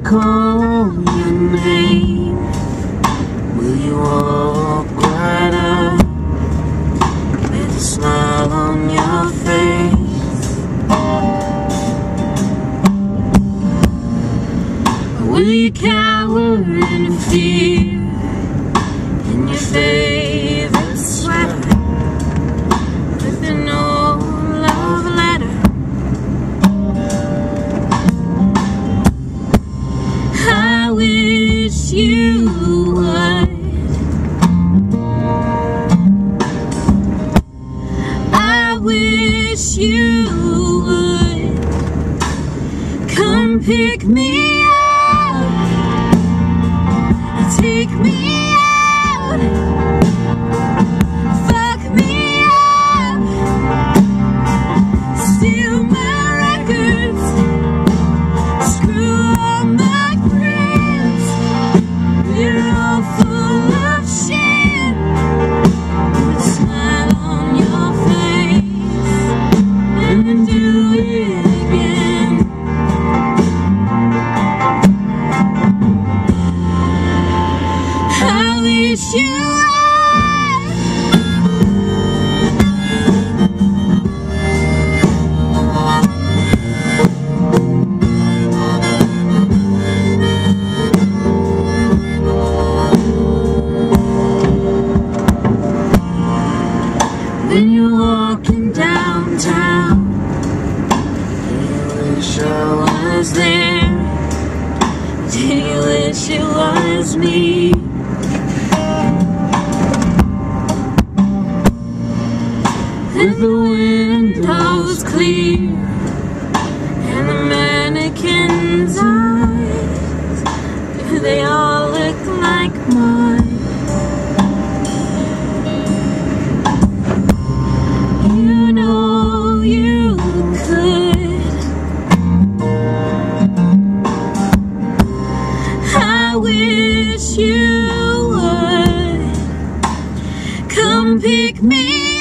call your name? Will you walk right up with a smile on your face? Will you cower in fear in your favorite you would. I wish you would. Come pick me up, take me out, We're all Walking downtown, you wish I was there. Do you wish it was me? With the windows clear and the mannequin's come pick me